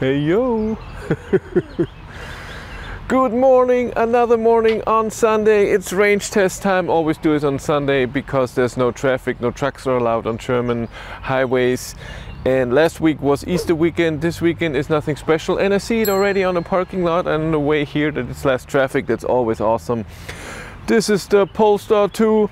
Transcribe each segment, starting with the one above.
Hey yo! Good morning, another morning on Sunday. It's range test time. Always do it on Sunday because there's no traffic, no trucks are allowed on German highways. And last week was Easter weekend. This weekend is nothing special. And I see it already on the parking lot and on the way here that it's less traffic. That's always awesome. This is the Polestar 2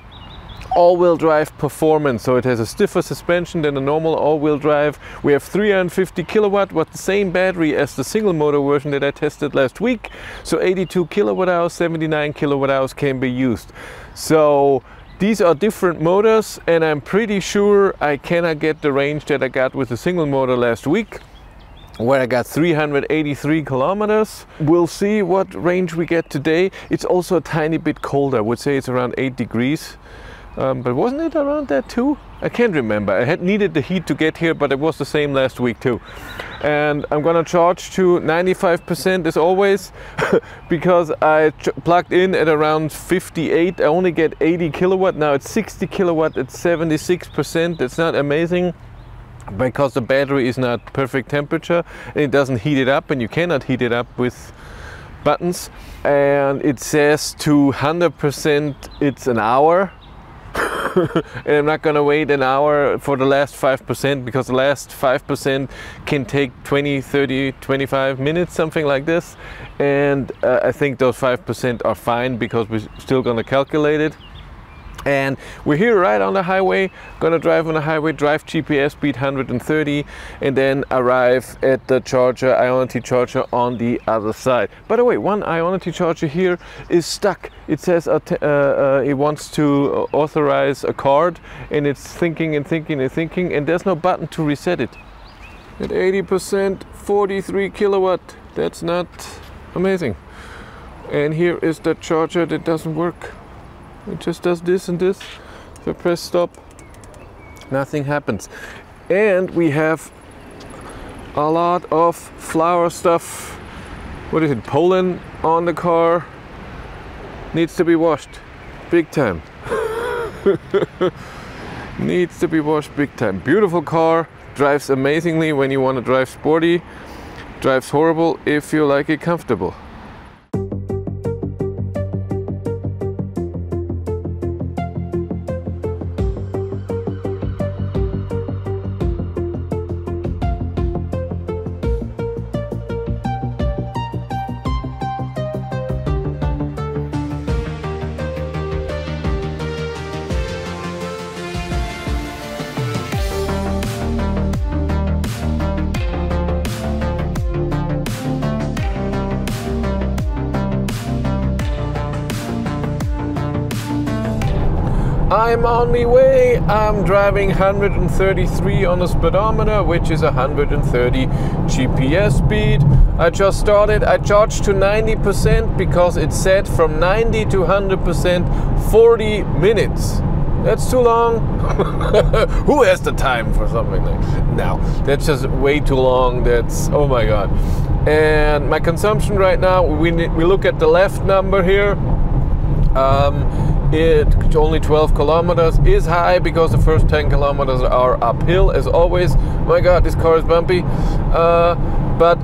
all-wheel drive performance so it has a stiffer suspension than a normal all-wheel drive we have 350 kilowatt with the same battery as the single motor version that i tested last week so 82 kilowatt hours 79 kilowatt hours can be used so these are different motors and i'm pretty sure i cannot get the range that i got with the single motor last week where I got 383 kilometers. We'll see what range we get today. It's also a tiny bit colder. I would say it's around 8 degrees. Um, but wasn't it around there too? I can't remember. I had needed the heat to get here, but it was the same last week too. And I'm gonna charge to 95% as always, because I plugged in at around 58. I only get 80 kilowatt. Now it's 60 kilowatt at 76%. It's not amazing because the battery is not perfect temperature and it doesn't heat it up and you cannot heat it up with buttons and it says to 100% it's an hour and I'm not gonna wait an hour for the last 5% because the last 5% can take 20, 30, 25 minutes, something like this. And uh, I think those 5% are fine because we're still gonna calculate it and we're here right on the highway. Gonna drive on the highway drive gps speed 130 and then arrive at the charger ionity charger on the other side. By the way one ionity charger here is stuck. It says uh, uh, it wants to authorize a card and it's thinking and thinking and thinking and there's no button to reset it. At 80 percent 43 kilowatt. That's not amazing. And here is the charger that doesn't work it just does this and this. If I press stop, nothing happens. And we have a lot of flower stuff. What is it? Pollen on the car. Needs to be washed. Big time. Needs to be washed big time. Beautiful car. Drives amazingly when you want to drive sporty. Drives horrible if you like it comfortable. I'm on my way. I'm driving 133 on the speedometer, which is 130 GPS speed. I just started. I charged to 90% because it said from 90 to 100% 40 minutes. That's too long. Who has the time for something like that? No, that's just way too long. That's, oh my God. And my consumption right now, we, we look at the left number here. Um, it only 12 kilometers is high because the first 10 kilometers are uphill as always. My god this car is bumpy. Uh, but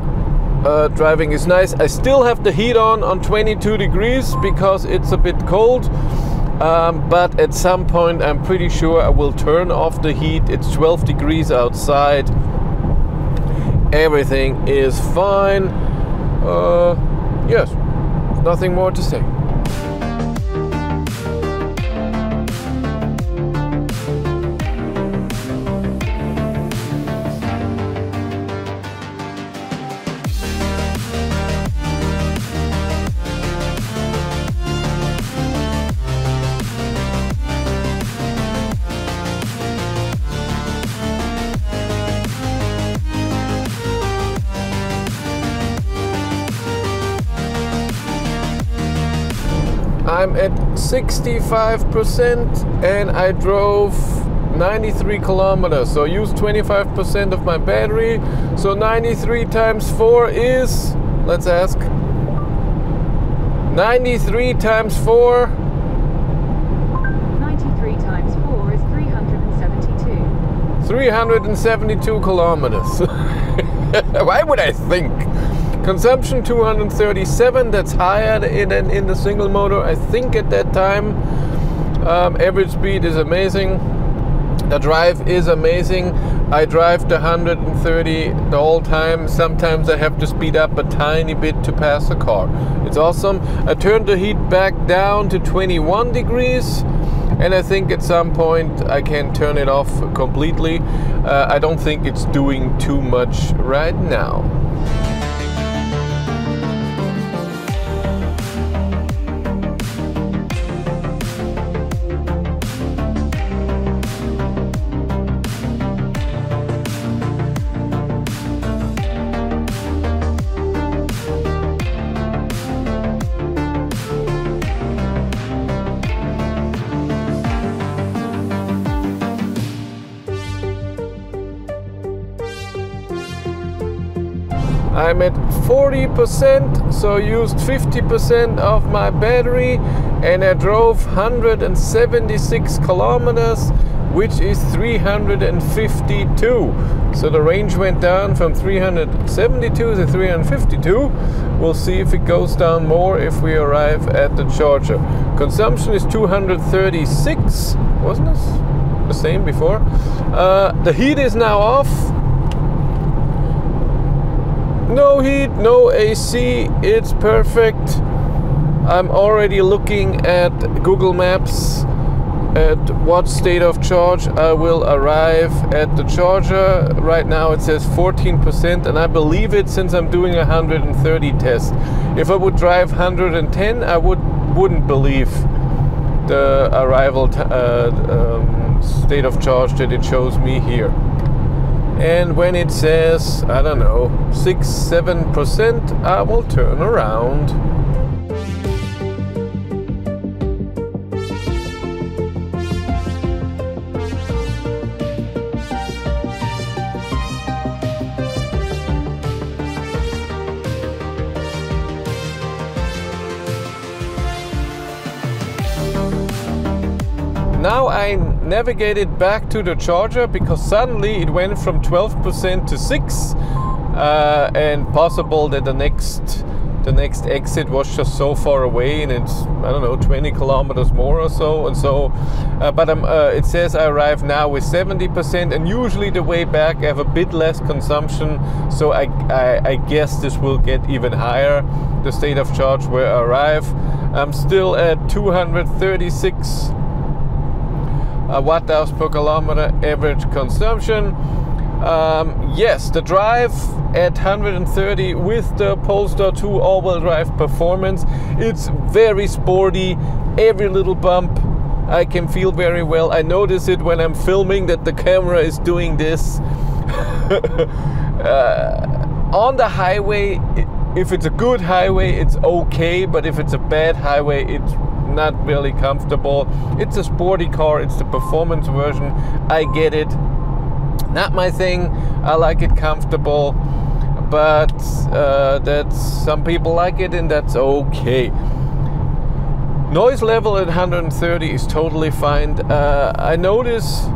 uh, driving is nice. I still have the heat on on 22 degrees because it's a bit cold. Um, but at some point I'm pretty sure I will turn off the heat. It's 12 degrees outside. Everything is fine. Uh, yes nothing more to say 65% and I drove 93 kilometers. So I used 25% of my battery. So 93 times 4 is, let's ask, 93 times 4. 93 times 4 is 372. 372 kilometers. Why would I think? Consumption 237, that's higher than in the single motor. I think at that time, um, average speed is amazing. The drive is amazing. I drive the 130 the whole time. Sometimes I have to speed up a tiny bit to pass the car. It's awesome. I turned the heat back down to 21 degrees and I think at some point I can turn it off completely. Uh, I don't think it's doing too much right now. I'm at 40%, so used 50% of my battery and I drove 176 kilometers, which is 352. So the range went down from 372 to 352. We'll see if it goes down more if we arrive at the charger. Consumption is 236, wasn't it? The same before. Uh, the heat is now off no heat, no AC, it's perfect. I'm already looking at Google Maps at what state of charge I will arrive at the charger. Right now it says 14% and I believe it since I'm doing a 130 test. If I would drive 110 I would, wouldn't believe the arrival uh, um, state of charge that it shows me here and when it says I don't know 6 7% I will turn around. Now I navigated back to the charger because suddenly it went from 12% to 6 uh, and possible that the next the next exit was just so far away and it's I don't know 20 kilometers more or so and so uh, but um, uh, it says I arrive now with 70% and usually the way back I have a bit less consumption so I, I, I guess this will get even higher the state of charge where I arrive. I'm still at 236 uh, watt hours per kilometer average consumption. Um, yes, the drive at 130 with the Polestar 2 all-wheel drive performance, it's very sporty. Every little bump I can feel very well. I notice it when I'm filming that the camera is doing this. uh, on the highway, if it's a good highway, it's okay, but if it's a bad highway, it's not really comfortable. It's a sporty car, it's the performance version. I get it. Not my thing. I like it comfortable, but uh, that's some people like it, and that's okay. Noise level at 130 is totally fine. Uh, I notice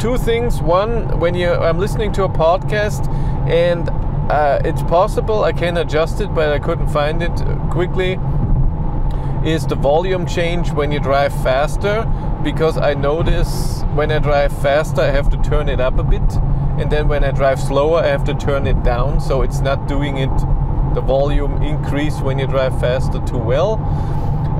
two things. One, when you I'm listening to a podcast and uh, it's possible I can adjust it, but I couldn't find it quickly is the volume change when you drive faster because I notice when I drive faster I have to turn it up a bit and then when I drive slower I have to turn it down so it's not doing it the volume increase when you drive faster too well.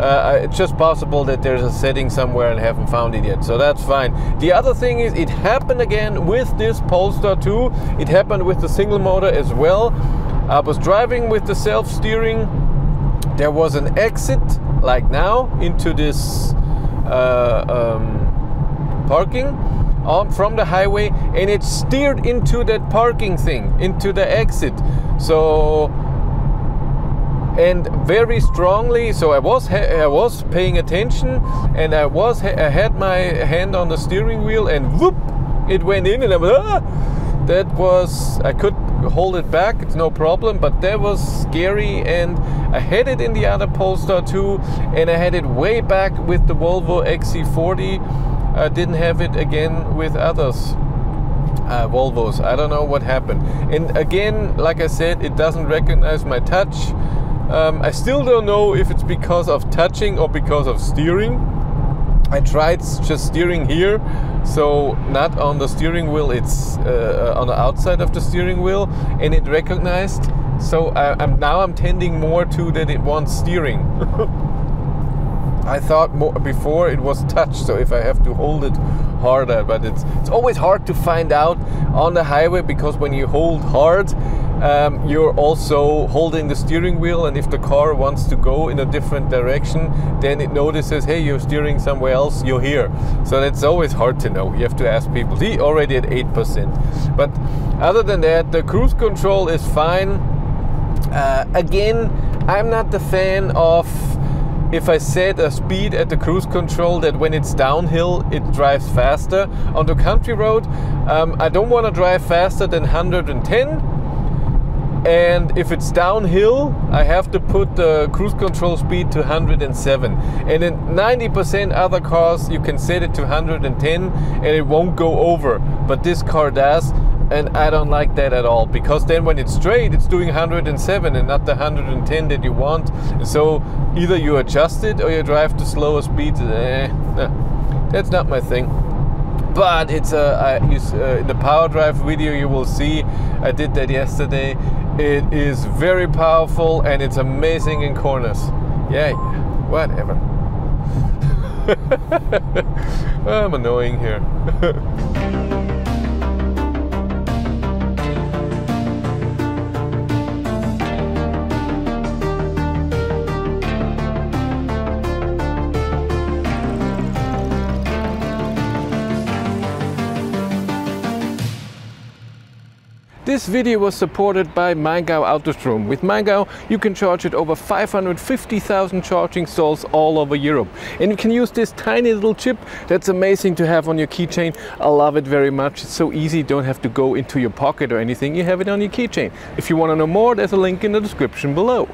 Uh, it's just possible that there's a setting somewhere and haven't found it yet so that's fine. The other thing is it happened again with this Polestar 2 it happened with the single motor as well. I was driving with the self-steering. There was an exit like now into this uh, um, parking on from the highway and it steered into that parking thing into the exit so and very strongly so i was i was paying attention and i was i had my hand on the steering wheel and whoop it went in and i was ah! that was i could hold it back it's no problem but that was scary and I had it in the other Polestar 2 and I had it way back with the Volvo XC40 I didn't have it again with others uh, Volvos. I don't know what happened. And again, like I said, it doesn't recognize my touch. Um, I still don't know if it's because of touching or because of steering. I tried just steering here, so not on the steering wheel, it's uh, on the outside of the steering wheel, and it recognized. So I, am now I'm tending more to that it wants steering. I thought more before it was touch, so if I have to hold it harder, but it's it's always hard to find out on the highway because when you hold hard, um, you're also holding the steering wheel, and if the car wants to go in a different direction, then it notices, hey, you're steering somewhere else, you're here. So that's always hard to know. You have to ask people. He already at eight percent, but other than that, the cruise control is fine. Uh, again, I'm not the fan of if I set a speed at the cruise control that when it's downhill it drives faster. On the country road, um, I don't want to drive faster than 110. And if it's downhill, I have to put the cruise control speed to 107. And in 90% other cars, you can set it to 110 and it won't go over. But this car does and I don't like that at all because then when it's straight it's doing 107 and not the 110 that you want so either you adjust it or you drive to slower speeds eh, that's not my thing but it's a uh, in the power drive video you will see I did that yesterday it is very powerful and it's amazing in corners. Yeah whatever. I'm annoying here This video was supported by Maingau Autostrom. With Maingau you can charge at over 550,000 charging stalls all over Europe. And you can use this tiny little chip that's amazing to have on your keychain. I love it very much. It's so easy, don't have to go into your pocket or anything. You have it on your keychain. If you want to know more, there's a link in the description below.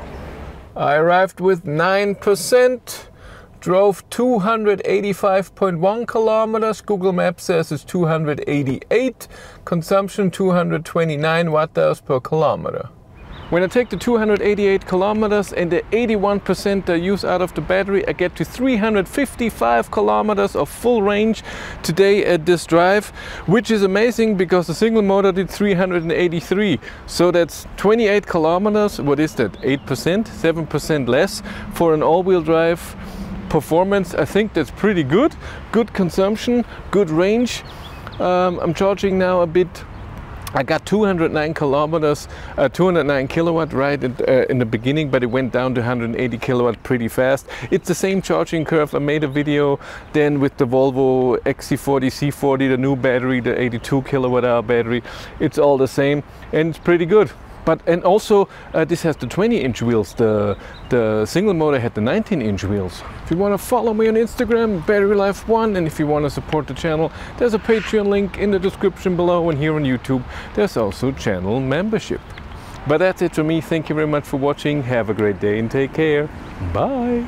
I arrived with 9% drove 285.1 kilometers. Google Maps says it's 288. Consumption 229 watt hours per kilometer. When I take the 288 kilometers and the 81% use out of the battery, I get to 355 kilometers of full range today at this drive, which is amazing because the single motor did 383. So that's 28 kilometers. What is that? 8%, 7% less for an all-wheel drive performance, I think that's pretty good. Good consumption, good range. Um, I'm charging now a bit I got 209 kilometers, uh, 209 kilowatt right uh, in, the beginning, but it went down to 180 kilowatt pretty fast. It's the same charging curve. I made a video then with the Volvo XC40 C40, the new battery, the 82 kilowatt hour battery. It's all the same and it's pretty good. But and also uh, this has the 20 inch wheels. The the single motor had the 19 inch wheels. If you want to follow me on Instagram, Battery Life One, and if you want to support the channel, there's a Patreon link in the description below. And here on YouTube, there's also channel membership. But that's it for me. Thank you very much for watching. Have a great day and take care. Bye.